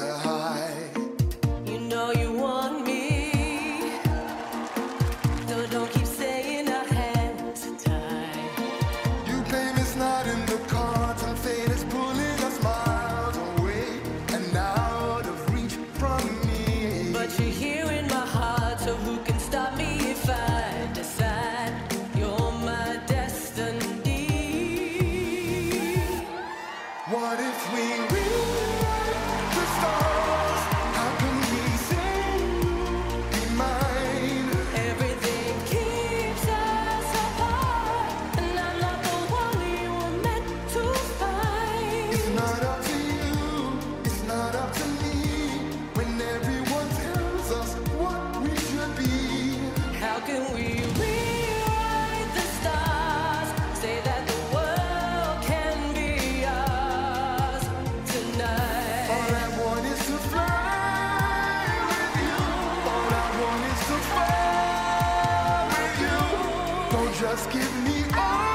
to hide. What if we just give me all.